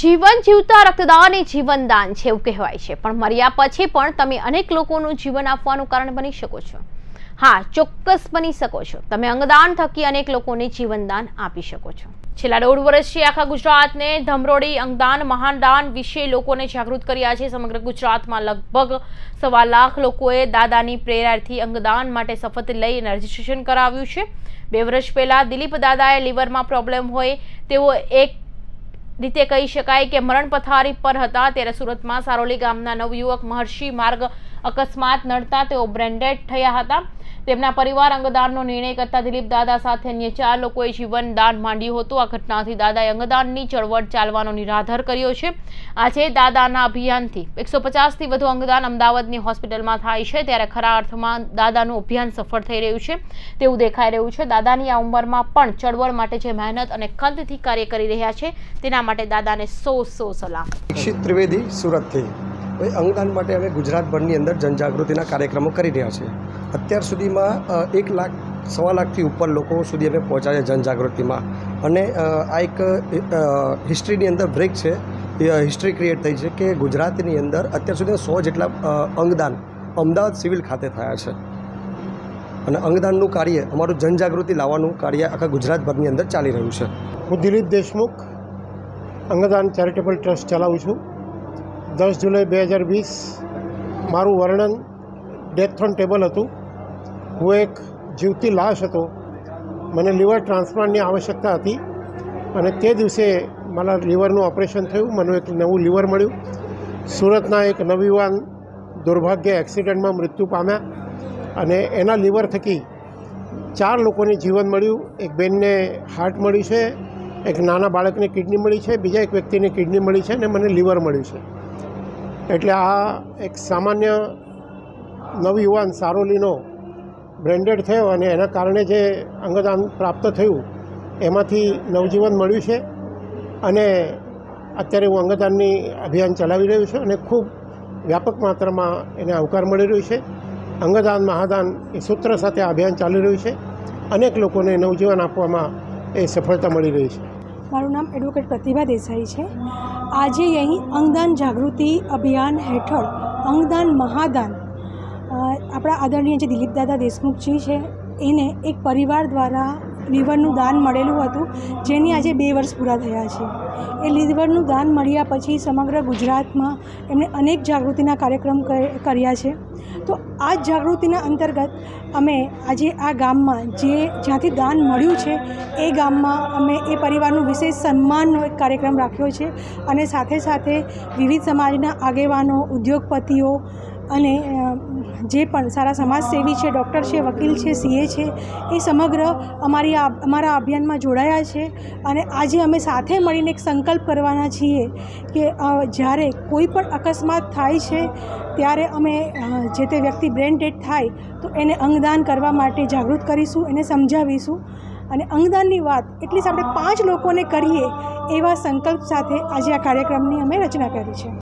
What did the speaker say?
જીવન જીવતા રક્તદાન એ જીવનદાન છે એવું કહેવાય છે. પણ મર્યા પછી પણ તમે અનેક લોકોનું જીવન આપવાનું કારણ બની શકો છો. હા, ચોક્કસ બની શકો છો. તમે અંગદાન થકી અનેક લોકોને જીવનદાન આપી શકો છો. છેલ્લા દોઢ વર્ષથી આખા ગુજરાતને ધમરોડી અંગદાન, મહાનદાન વિશે લોકોને જાગૃત કર્યા છે. સમગ્ર ગુજરાતમાં લગભગ સવા લાખ લોકોએ દાદાની પ્રેરણાથી અંગદાન માટે શપથ લઈને રજીસ્ટ્રેશન કરાવ્યું છે. બે વર્ષ પહેલાં દિલીપ દાદાએ લીવરમાં પ્રોબ્લેમ હોય તેઓ એક રીતે કહી શકાય કે મરણ પથારી પર હતા. ત્યારે સુરતમાં સારોલી ગામના નવયુવક મહર્ષિ માર્ગ અકસ્માત નડતા તેઓ બ્રેન્ડેડ થયા હતા. તેમના પરિવાર અંગદાનનો નિર્ણય કરતા દિલીપ દાદા સાથે અન્ય ચાર લોકોએ જીવન દાન માંડ્યું હતું. આ ઘટનાથી દાદાએ અંગદાનની ચળવળ ચાલવાનો નિરાધાર કર્યો છે. આજે દાદાના અભિયાનથી એકસો પચાસથી વધુ અંગદાન અમદાવાદની હોસ્પિટલમાં થાય છે. ત્યારે ખરા અર્થમાં દાદાનું અભિયાન સફળ થઈ રહ્યું છે. તેવું દેખાઈ રહ્યું છે. દાદાની આ ઉંમરમાં પણ ચળવળ માટે જે મહેનત અને કંદથી કાર્ય કરી રહ્યા છે, તેના માટે દાદાને સો સો દીક્ષિત ત્રિવેદી સુરતથી. અંગદાન માટે અમે ગુજરાતભરની અંદર જનજાગૃતિના કાર્યક્રમો કરી રહ્યા છીએ. અત્યાર સુધીમાં એક લાખ, સવા લાખથી ઉપર લોકો સુધી અમે પહોંચ્યા છે જનજાગૃતિમાં. અને આ એક હિસ્ટ્રીની અંદર બ્રેક છે. હિસ્ટ્રી ક્રિએટ થઈ છે કે ગુજરાતની અંદર અત્યાર સુધી સો જેટલા અંગદાન અમદાવાદ સિવિલ ખાતે થયા છે. અને અંગદાનનું કાર્ય, અમારું જનજાગૃતિ લાવવાનું કાર્ય આખા ગુજરાતભરની અંદર ચાલી રહ્યું છે. હું દિલીપ દેશમુખ, અંગદાન ચેરિટેબલ ટ્રસ્ટ ચલાવું છું. દસ જુલાઈ બે હજાર વીસ મારું વર્ણન ડેથ ઓન ટેબલ હતું. હું એક જીવતી લાશ હતો. મને લીવર ટ્રાન્સપ્લાન્ટની આવશ્યકતા હતી અને તે દિવસે મારા લીવરનું ઓપરેશન થયું. મને એક નવું લીવર મળ્યું. સુરતના એક નવયુવાન દુર્ભાગ્ય એક્સિડન્ટમાં મૃત્યુ પામ્યા અને એના લીવર થકી ચાર લોકોને જીવન મળ્યું. એક બેનને હાર્ટ મળ્યું છે, એક નાના બાળકને કિડની મળી છે, બીજા એક વ્યક્તિને કિડની મળી છે અને મને લીવર મળ્યું છે. એટલે આ એક સામાન્ય નવયુવાન સારોલીનો બ્રેન્ડેડ થયો અને એના કારણે જે અંગદાન પ્રાપ્ત થયું, એમાંથી નવજીવન મળ્યું છે. અને અત્યારે હું અંગદાનની અભિયાન ચલાવી રહ્યું છું અને ખૂબ વ્યાપક માત્રામાં એને આવકાર મળી રહ્યો છે. અંગદાન, મહાદાન એ સૂત્ર સાથે અભિયાન ચાલી રહ્યું છે. અનેક લોકોને નવજીવન આપવામાં એ સફળતા મળી રહી છે. મારું નામ એડવોકેટ પ્રતિભા દેસાઈ છે. આજે અહીં અંગદાન જાગૃતિ અભિયાન હેઠળ અંગદાન મહાદાન આપણા આદરણીય જે દિલીપ દાદા દેશમુખજી છે, એને એક પરિવાર દ્વારા લીવરનું દાન મળેલું હતું, જેની આજે બે વર્ષ પૂરા થયા છે. એ લીવરનું દાન મળ્યા પછી સમગ્ર ગુજરાતમાં એમણે અનેક જાગૃતિના કાર્યક્રમ કર્યા છે. તો આ જાગૃતિના અંતર્ગત અમે આજે આ ગામમાં જે જ્યાંથી દાન મળ્યું છે, એ ગામમાં અમે એ પરિવારનું વિશેષ સન્માનનો એક કાર્યક્રમ રાખ્યો છે અને સાથે સાથે વિવિધ સમાજના આગેવાનો, ઉદ્યોગપતિઓ અને જે પણ સારા સમાજસેવી છે, ડૉક્ટર છે, વકીલ છે, સીએ છે, એ સમગ્ર અમારી અમારા અભિયાનમાં જોડાયા છે. અને આજે અમે સાથે મળીને એક સંકલ્પ કરવાના છીએ કે જ્યારે કોઈ પણ અકસ્માત થાય છે, ત્યારે અમે જે તે વ્યક્તિ બ્રેન ડેડ થાય, તો એને અંગદાન કરવા માટે જાગૃત કરીશું, એને સમજાવીશું. અને અંગદાનની વાત, એટલીસ્ટ આપણે પાંચ લોકોને કરીએ, એવા સંકલ્પ સાથે આજે આ કાર્યક્રમની અમે રચના કરી છે.